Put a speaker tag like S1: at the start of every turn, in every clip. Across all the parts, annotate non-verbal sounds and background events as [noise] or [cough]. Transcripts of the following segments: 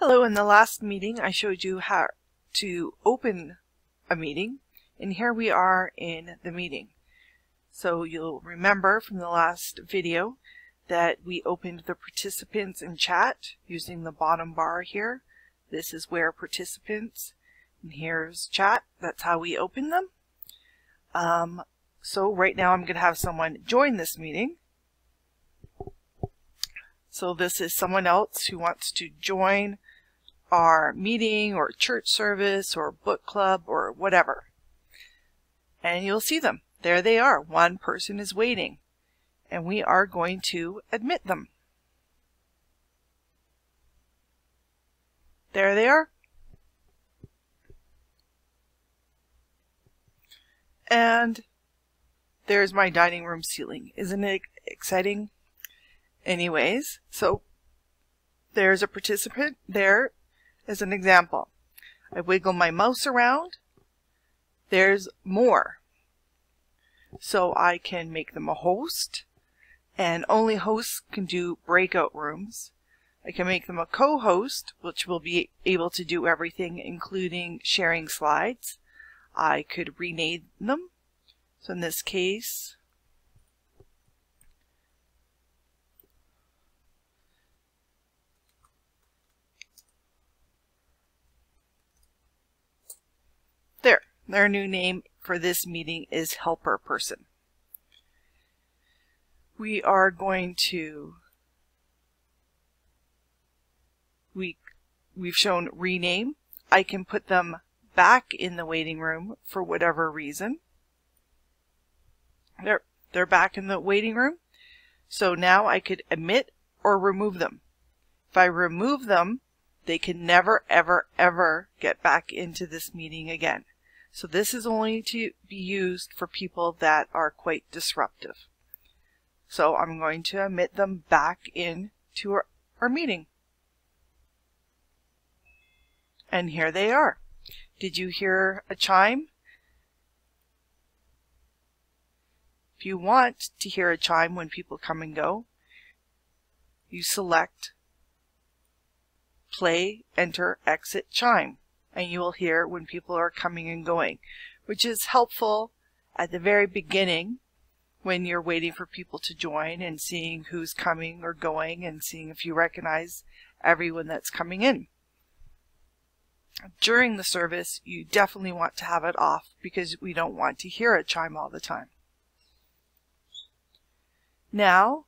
S1: Hello, in the last meeting I showed you how to open a meeting and here we are in the meeting. So you'll remember from the last video that we opened the participants in chat using the bottom bar here. This is where participants and here's chat. That's how we open them. Um, so right now I'm going to have someone join this meeting. So this is someone else who wants to join our meeting or church service or book club or whatever. And you'll see them. There they are. One person is waiting. And we are going to admit them. There they are. And there's my dining room ceiling. Isn't it exciting? Anyways, so there's a participant there as an example. I wiggle my mouse around. There's more. So I can make them a host and only hosts can do breakout rooms. I can make them a co-host, which will be able to do everything, including sharing slides. I could rename them. So in this case, There, their new name for this meeting is helper person. We are going to, we, we've shown rename. I can put them back in the waiting room for whatever reason. They're, they're back in the waiting room. So now I could admit or remove them. If I remove them, they can never, ever, ever get back into this meeting again. So this is only to be used for people that are quite disruptive. So I'm going to admit them back into our, our meeting. And here they are. Did you hear a chime? If you want to hear a chime when people come and go, you select play, enter, exit, chime, and you will hear when people are coming and going, which is helpful at the very beginning when you're waiting for people to join and seeing who's coming or going and seeing if you recognize everyone that's coming in. During the service, you definitely want to have it off because we don't want to hear a chime all the time. Now,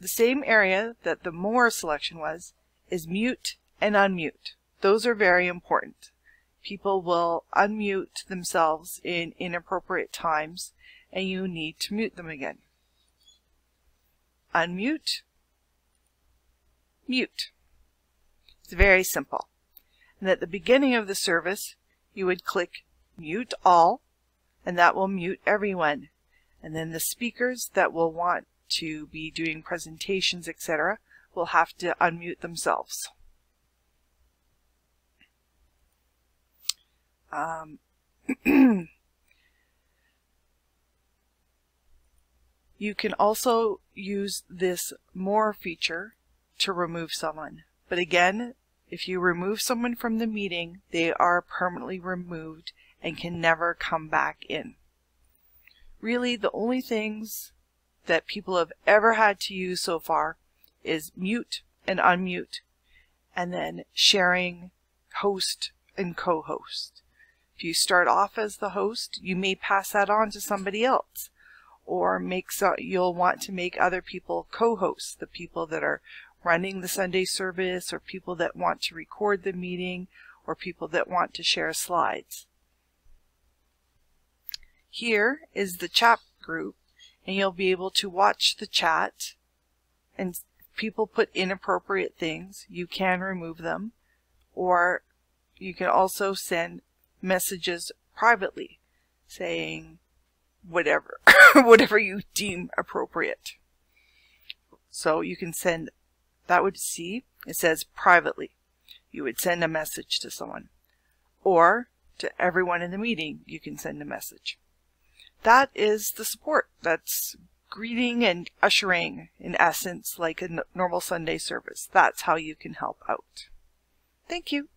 S1: the same area that the more selection was is mute and unmute. Those are very important. People will unmute themselves in inappropriate times and you need to mute them again. Unmute, mute. It's very simple. And at the beginning of the service, you would click mute all and that will mute everyone. And then the speakers that will want to be doing presentations, etc., will have to unmute themselves. Um, [clears throat] you can also use this more feature to remove someone. But again, if you remove someone from the meeting, they are permanently removed and can never come back in. Really, the only things that people have ever had to use so far is mute and unmute, and then sharing host and co-host. If you start off as the host, you may pass that on to somebody else or make so, you'll want to make other people co-hosts, the people that are running the Sunday service or people that want to record the meeting or people that want to share slides. Here is the chat group and you'll be able to watch the chat and people put inappropriate things. You can remove them or you can also send messages privately saying whatever, [laughs] whatever you deem appropriate. So you can send, that would see, it says privately. You would send a message to someone. Or to everyone in the meeting, you can send a message. That is the support. That's greeting and ushering, in essence, like a normal Sunday service. That's how you can help out. Thank you.